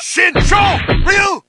Shincho Ryu